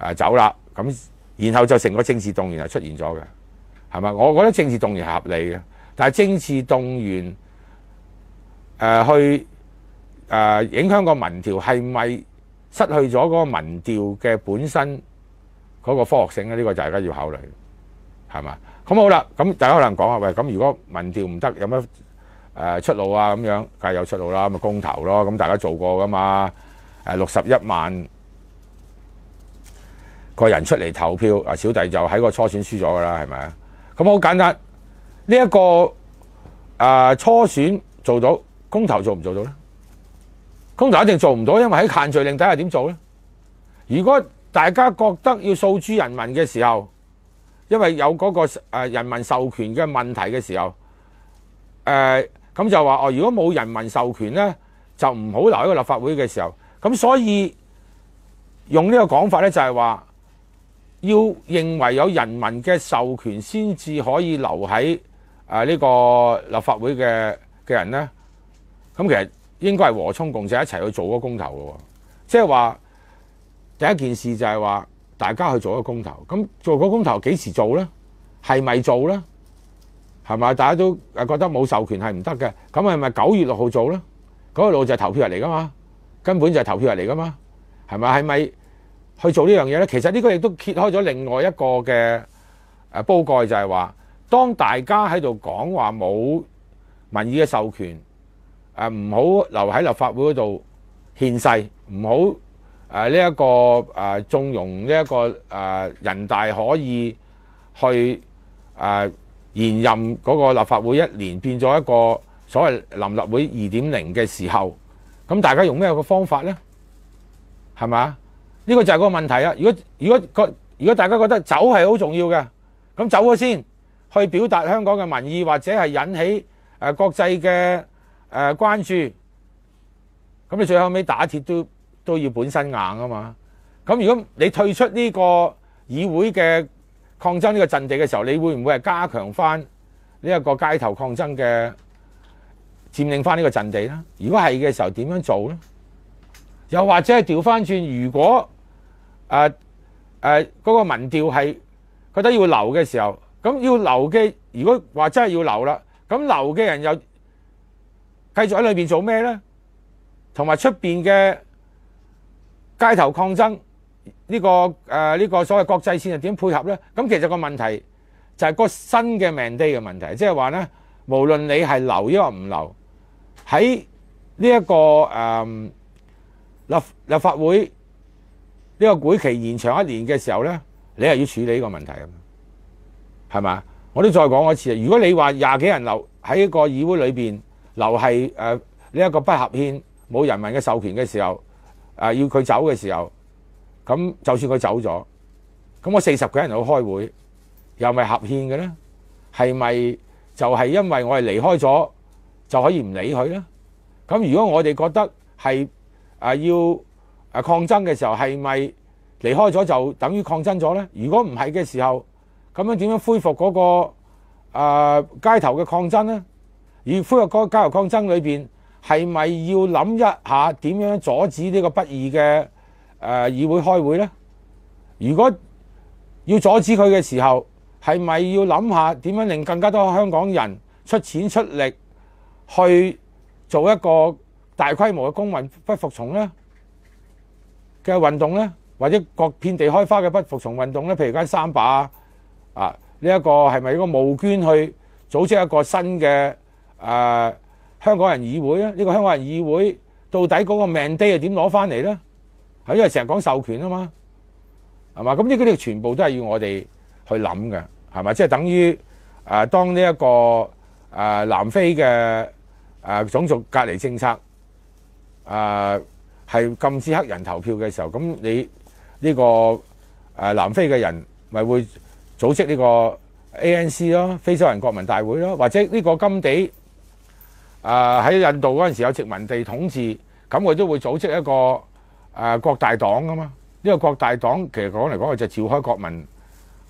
誒走啦，咁然後就成個政治動員係出現咗嘅，係嘛？我覺得政治動員係合理嘅，但係政治動員誒、去。誒、影響個民調係咪失去咗嗰個民調嘅本身嗰個科學性咧？呢、個就大家要考慮，係嘛？咁好啦，咁大家可能講啊，喂，咁如果民調唔得，有乜誒出路啊？咁樣梗係有出路啦，咁咪公投咯。咁大家做過噶嘛？誒六十一萬個人出嚟投票，啊小弟就喺個初選輸咗㗎啦，係咪啊？咁好簡單，呢、一個啊初選做到，公投做唔做到呢？公投一定做唔到，因為喺限聚令底下點做呢？如果大家覺得要訴諸人民嘅時候，因為有嗰個誒人民授權嘅問題嘅時候，誒咁就話哦，如果冇人民授權呢，就唔好留喺個立法會嘅時候，咁所以用呢個講法呢，就係話要認為有人民嘅授權先至可以留喺誒呢個立法會嘅嘅人呢。咁其實應該係和衷共濟一齊去做嗰個公投嘅喎，即係話第一件事就係話大家去做一個公投，咁做個公投幾時做呢？係咪做呢？係咪？大家都誒覺得冇授權係唔得嘅，咁係咪九月六號做呢？九月六號就係投票日嚟噶嘛，根本就係投票日嚟噶嘛，係咪？係咪去做呢樣嘢呢？其實呢個亦都揭開咗另外一個嘅誒煲蓋，就係話當大家喺度講話冇民意嘅授權。誒唔好留喺立法會嗰度獻世，唔好誒呢一個誒縱容呢一個誒人大可以去誒延任嗰個立法會一年變咗一個所謂臨立會二點零嘅時候，咁大家用咩個方法呢？係咪啊？呢個就係個問題啊！如果如果個如果大家覺得走係好重要嘅，咁走咗先去表達香港嘅民意，或者係引起誒國際嘅。誒、呃、關注，咁你最後尾打鐵都都要本身硬啊嘛！咁如果你退出呢個議會嘅抗爭呢個陣地嘅時候，你會唔會係加強翻呢一個街頭抗爭嘅佔領翻呢個陣地呢？如果係嘅時候，點樣做呢？又或者係調翻轉，如果誒誒嗰個民調係覺得要留嘅時候，咁要留嘅，如果話真係要留啦，咁留嘅人又？繼續喺裏邊做咩呢？同埋出邊嘅街頭抗爭呢個誒呢個所謂國際線係點配合呢？咁其實個問題就係個新嘅 mandate 嘅問題，即係話呢，無論你係留抑或唔留，喺呢一個誒立立法會呢個會期延長一年嘅時候呢，你係要處理呢個問題啊，係嘛？我都再講一次，如果你話廿幾人留喺一個議會裏邊。留係誒呢一個不合憲、冇人民嘅授權嘅時候，誒、要佢走嘅時候，咁就算佢走咗，咁我四十幾人去開會，又咪合憲嘅咧？係咪就係因為我哋離開咗就可以唔理佢咧？咁如果我哋覺得係誒、要誒抗爭嘅時候，係咪離開咗就等於抗爭咗咧？如果唔係嘅時候，咁樣點樣恢復嗰、那個、街頭嘅抗爭咧？而恢復嗰個街頭抗爭裏邊，係咪要諗一下點樣阻止呢個不義嘅誒、呃、議會開會呢？如果要阻止佢嘅時候，係咪要諗下點樣令更加多香港人出錢出力去做一個大規模嘅公民不服從呢嘅運動呢？或者各遍地開花嘅不服從運動呢？譬如間三把啊，呢、一個係咪一個募捐去組織一個新嘅？誒、香港人議會咧，呢、個香港人議會到底嗰個 mandate 係點攞翻嚟咧？係因為成日講授權啊嘛，係嘛？咁呢啲全部都係要我哋去諗嘅，係咪？即係等於誒、當呢、一個誒、南非嘅誒、種族隔離政策誒係、禁止黑人投票嘅時候，咁你呢、這個誒、南非嘅人咪會組織呢個 ANC 咯，非洲人國民大會咯，或者呢個金地。誒、喺印度嗰陣時有殖民地統治，咁佢都會組織一個誒、呃、國大黨噶嘛？呢、個國大黨其實講嚟講去就召開國民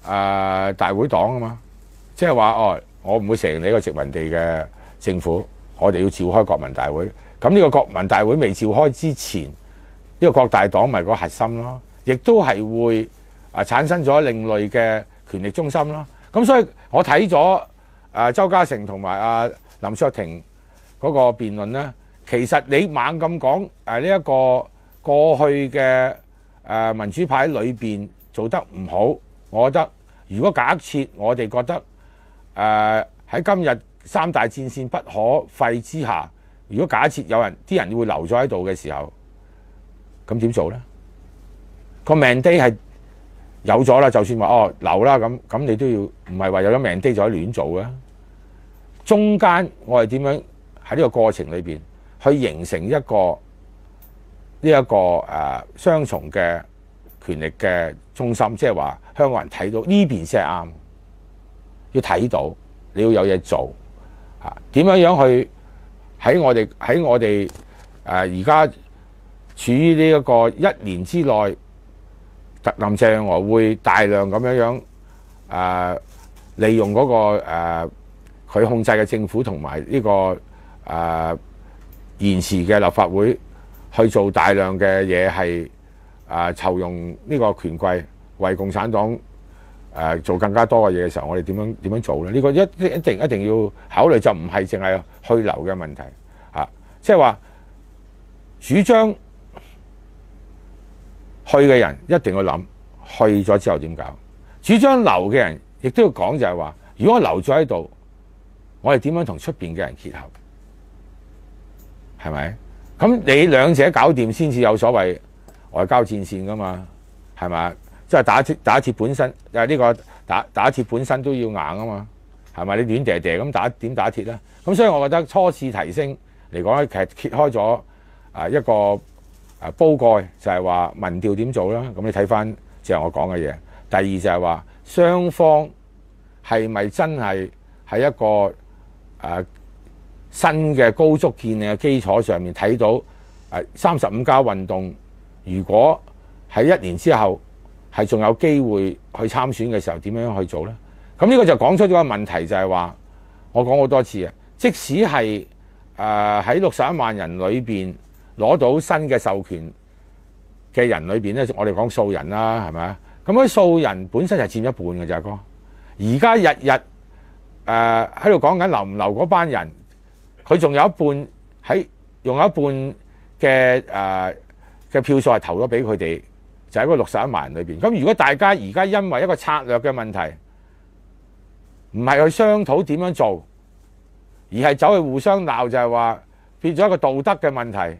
誒、大會黨啊嘛，即係話哦，我唔會承認你個殖民地嘅政府，我哋要召開國民大會。咁呢個國民大會未召開之前，呢、個國大黨咪個核心咯，亦都係會啊產生咗另類嘅權力中心咯。咁所以我睇咗誒周家成同埋阿林卓廷。嗰個辯論呢，其實你猛咁講誒呢一個過去嘅誒民主派裏邊做得唔好，我覺得如果假設我哋覺得誒喺今日三大戰線不可廢之下，如果假設有人啲人會留咗喺度嘅時候，咁點做呢？個命低係有咗啦，就算話哦留啦咁，咁你都要唔係話有咗命低就可以亂做嘅。中間我係點樣喺呢個過程裏邊去形成一個呢一、個誒、雙重嘅權力嘅中心，即係話香港人睇到呢邊先係啱，要睇到你要有嘢做嚇，點樣樣去喺我哋喺我哋誒而家處於呢一個一年之內。特林鄭月娥會大量咁樣樣誒、利用嗰、個佢、控制嘅政府同埋呢個誒、延遲嘅立法會去做大量嘅嘢，係誒籌用呢個權貴為共產黨誒、呃、做更加多嘅嘢嘅時候，我哋點樣點樣做咧？呢、個一一定一定要考慮，就唔係淨係去留嘅問題啊！即係話主張。去嘅人一定要諗，去咗之後點搞？主張留嘅人亦都要講，就係話：如果我留咗喺度，我哋點樣同出邊嘅人結合？係咪？咁你兩者搞掂先至有所謂外交戰線噶嘛？係咪？即係打鐵打鐵本身，誒呢個打打鐵本身都要硬啊嘛？係咪？你亂嗲嗲咁打點打鐵咧？咁所以我覺得初次提升嚟講咧，其實揭開咗啊一個。誒煲蓋就係話民調點做啦，咁你睇翻即係我講嘅嘢。第二就係話雙方係咪真係喺一個誒、新嘅高速建立嘅基礎上面睇到誒三十五加運動，如果喺一年之後係仲有機會去參選嘅時候，點樣去做呢？咁呢個就講出咗個問題，就係話我講好多次啊，即使係誒喺六十一萬人裏邊。攞到新嘅授權嘅人裏邊咧，我哋講素人啦，係咪啊？咁嗰啲素人本身就佔一半嘅咋哥。而家日日誒喺度講緊留唔留嗰班人，佢仲有一半喺用一半嘅誒嘅票數係投咗俾佢哋，就喺嗰六十一萬人裏邊。咁如果大家而家因為一個策略嘅問題，唔係去商討點樣做，而係走去互相鬧，就係話變咗一個道德嘅問題。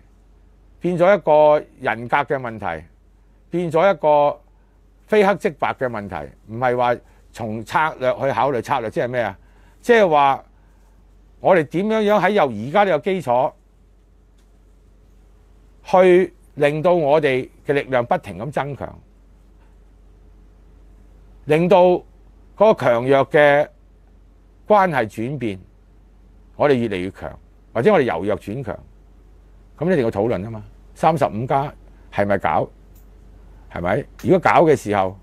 變咗一個人格嘅問題，變咗一個非黑即白嘅問題，唔係話從策略去考慮策略，即係咩啊？即係話我哋點樣樣喺由而家呢個基礎，去令到我哋嘅力量不停咁增強，令到嗰個強弱嘅關係轉變，我哋越嚟越強，或者我哋由弱轉強，咁一定要討論啊嘛。三十五加係咪搞？係咪？如果搞嘅時候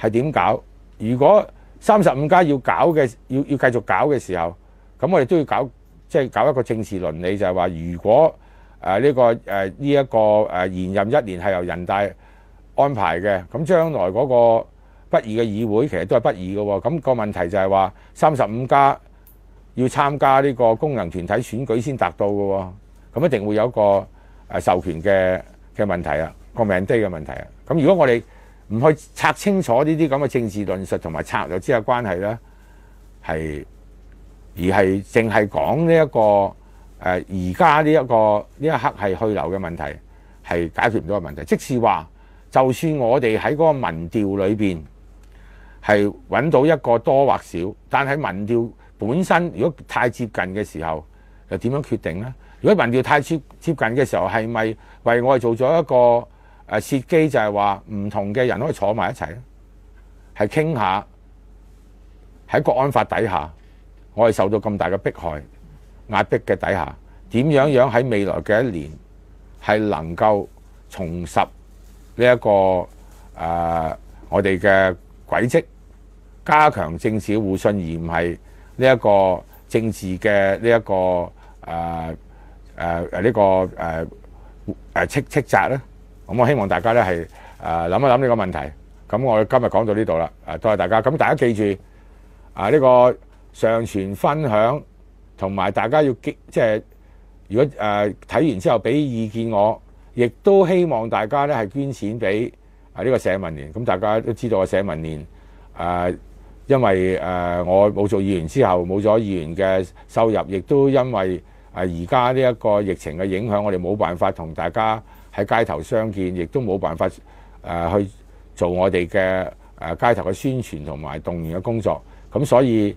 係點搞？如果三十五加要搞嘅，要要繼續搞嘅時候，咁我哋都要搞，即係搞一個政治倫理，就係話，如果誒呢個誒呢一個誒延任一年係由人大安排嘅，咁將來嗰個不義嘅議會其實都係不義嘅喎。咁個問題就係話，三十五加要參加呢個功能團體選舉先達到嘅喎，咁一定會有一個。誒授權嘅嘅問題啊，個命低嘅問題啊，咁如果我哋唔去拆清楚呢啲咁嘅政治論述同埋策略之下關係咧，係而係淨係講呢一個誒而家呢一個呢一刻係去留嘅問題，係解決唔到嘅問題。即是話，就算我哋喺嗰個民調裏邊係揾到一個多或少，但係民調本身如果太接近嘅時候，又點樣決定咧？如果民調太接接近嘅時候，係咪為我哋做咗一個誒設機，就係話唔同嘅人可以坐埋一齊咧，係傾下喺國安法底下，我哋受到咁大嘅迫害壓迫嘅底下，點樣樣喺未來嘅一年係能夠重拾呢、一個誒、我哋嘅軌跡，加強政治互信，而唔係呢一個政治嘅呢一個誒。誒誒呢個誒誒斥斥責咧，咁我希望大家咧係誒諗一諗呢個問題。咁我今日講到呢度啦，誒多謝大家。咁大家記住啊，呢個上傳分享同埋大家要記，即係如果誒睇完之後俾意見我，亦都希望大家咧係捐錢俾啊呢個社民連。咁大家都知道個社民連誒，因為誒我冇做議員之後冇咗議員嘅收入，亦都因為。啊！而家呢一個疫情嘅影響，我哋冇辦法同大家喺街頭相見，亦都冇辦法誒去做我哋嘅誒街頭嘅宣傳同埋動員嘅工作。咁所以